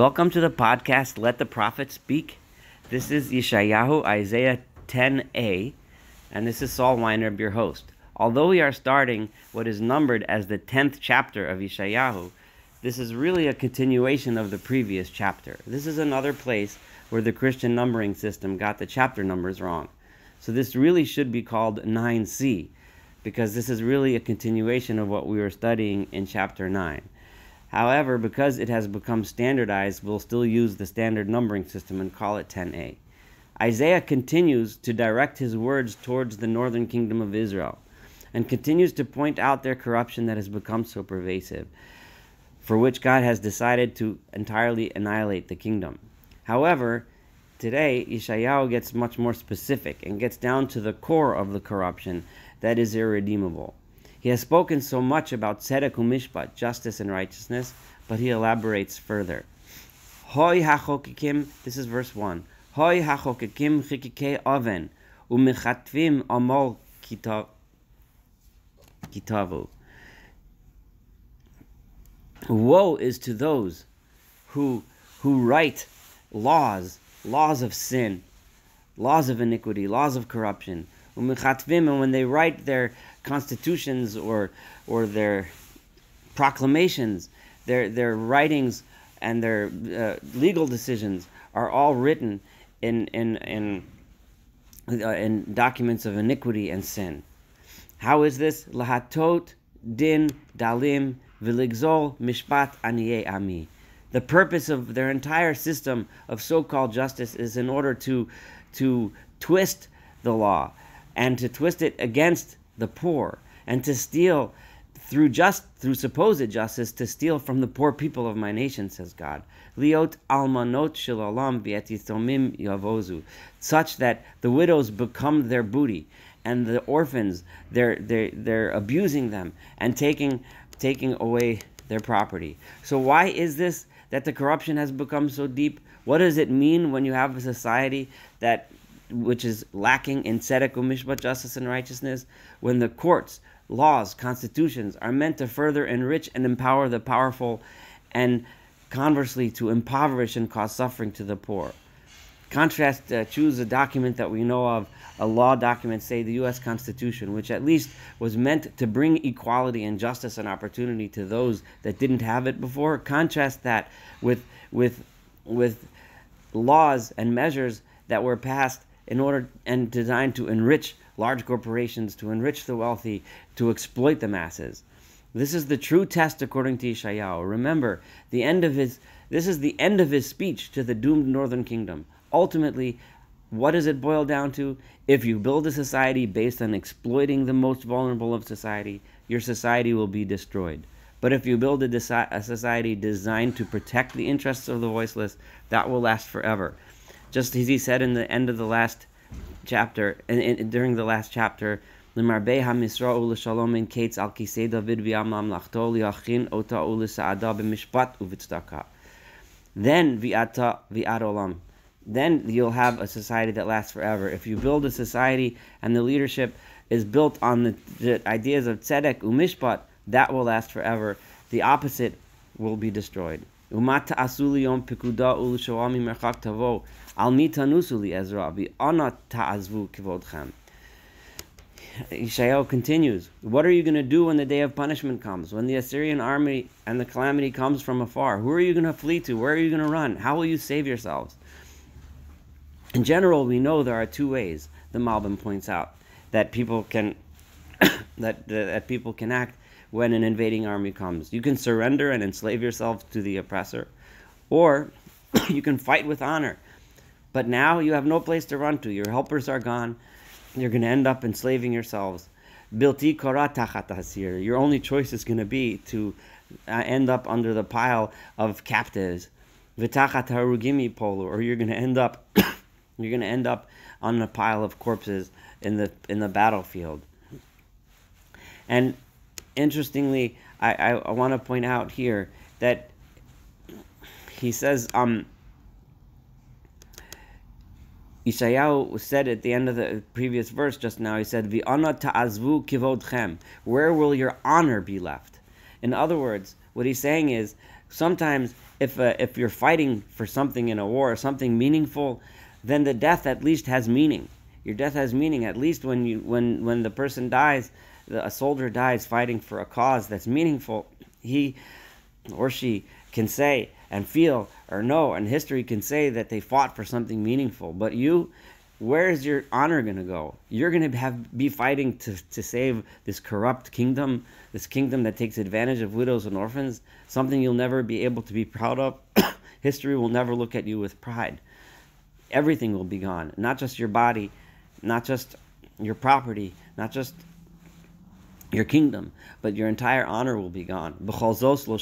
Welcome to the podcast, Let the Prophet Speak. This is Yeshayahu, Isaiah 10a, and this is Saul Weinreb, your host. Although we are starting what is numbered as the 10th chapter of Yeshayahu, this is really a continuation of the previous chapter. This is another place where the Christian numbering system got the chapter numbers wrong. So this really should be called 9c, because this is really a continuation of what we were studying in chapter 9. However, because it has become standardized, we'll still use the standard numbering system and call it 10a. Isaiah continues to direct his words towards the northern kingdom of Israel and continues to point out their corruption that has become so pervasive, for which God has decided to entirely annihilate the kingdom. However, today Yeshayahu gets much more specific and gets down to the core of the corruption that is irredeemable. He has spoken so much about tzedek umishpat, justice and righteousness, but he elaborates further. Hoy hachokikim, this is verse 1. Hoy hachokikim chikike oven, umechatvim amol kitavu. Woe is to those who, who write laws, laws of sin, laws of iniquity, laws of corruption, and when they write their constitutions or or their proclamations, their their writings and their uh, legal decisions are all written in in in uh, in documents of iniquity and sin. How is this? Lahatot din dalim viligzol mishpat aniye ami. The purpose of their entire system of so-called justice is in order to to twist the law and to twist it against the poor and to steal through just through supposed justice to steal from the poor people of my nation says god. Liot almanot shilalam v'etithomim yavozu. Such that the widows become their booty and the orphans they're they're, they're abusing them and taking taking away their property. So why is this that the corruption has become so deep? What does it mean when you have a society that which is lacking in tzedek mishpat, justice and righteousness, when the courts, laws, constitutions are meant to further enrich and empower the powerful, and conversely to impoverish and cause suffering to the poor. Contrast, uh, choose a document that we know of, a law document, say the U.S. Constitution, which at least was meant to bring equality and justice and opportunity to those that didn't have it before. Contrast that with with with laws and measures that were passed in order and designed to enrich large corporations, to enrich the wealthy, to exploit the masses. This is the true test according to Yeshayahu. Remember, the end of his this is the end of his speech to the doomed northern kingdom. Ultimately, what does it boil down to? If you build a society based on exploiting the most vulnerable of society, your society will be destroyed. But if you build a, a society designed to protect the interests of the voiceless, that will last forever just as he said in the end of the last chapter, in, in, during the last chapter, למרבה המשרה ולשלום אין קץ על כיסא דוד ועם ממלכתו להכין אותה ולסעדה במשפט ובצדקה. Then vi'ata vi'at olam. Then you'll have a society that lasts forever. If you build a society and the leadership is built on the, the ideas of tzedek umishpat, that will last forever. The opposite will be destroyed. Umata asuli pikuda ulushoami merchak tavo. Al mitanusuli Ezra anat ta'azvu kivodchem. Yeshayahu continues, What are you going to do when the day of punishment comes? When the Assyrian army and the calamity comes from afar? Who are you going to flee to? Where are you going to run? How will you save yourselves? In general, we know there are two ways, the Malbim points out, that people can that, that people can act when an invading army comes. You can surrender and enslave yourself to the oppressor, or you can fight with honor. But now you have no place to run to. Your helpers are gone. You're going to end up enslaving yourselves. Hasir. Your only choice is going to be to uh, end up under the pile of captives. Vitachat harugimi polo, or you're going to end up you're going to end up on a pile of corpses in the in the battlefield. And interestingly, I, I, I want to point out here that he says, um, said at the end of the previous verse just now, he said, ta'azvu kivodchem. Where will your honor be left? In other words, what he's saying is, sometimes if uh, if you're fighting for something in a war, something meaningful, then the death at least has meaning. Your death has meaning. At least when you when when the person dies, a soldier dies fighting for a cause that's meaningful, he or she can say and feel or know, and history can say that they fought for something meaningful. But you, where is your honor going to go? You're going to have be fighting to, to save this corrupt kingdom, this kingdom that takes advantage of widows and orphans, something you'll never be able to be proud of. History will never look at you with pride. Everything will be gone, not just your body, not just your property, not just your kingdom, but your entire honor will be gone. B'chalzot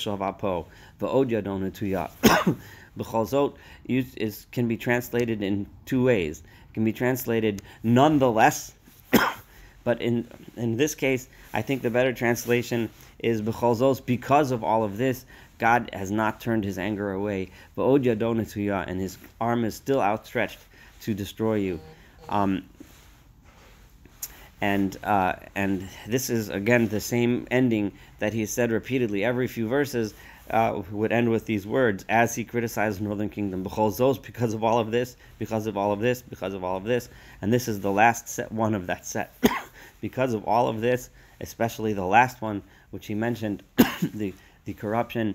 is can be translated in two ways. It can be translated nonetheless, but in in this case, I think the better translation is b'chalzos because of all of this. God has not turned his anger away, and his arm is still outstretched to destroy you. Um, and uh, and this is again the same ending that he said repeatedly. Every few verses uh, would end with these words as he criticized the northern kingdom because of all of this because of all of this because of all of this. And this is the last set one of that set. Because of all of this especially the last one which he mentioned the the corruption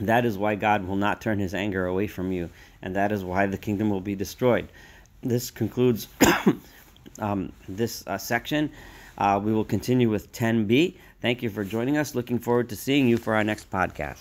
that is why God will not turn his anger away from you and that is why the kingdom will be destroyed. This concludes um, this uh, section. Uh, we will continue with 10b. Thank you for joining us. Looking forward to seeing you for our next podcast.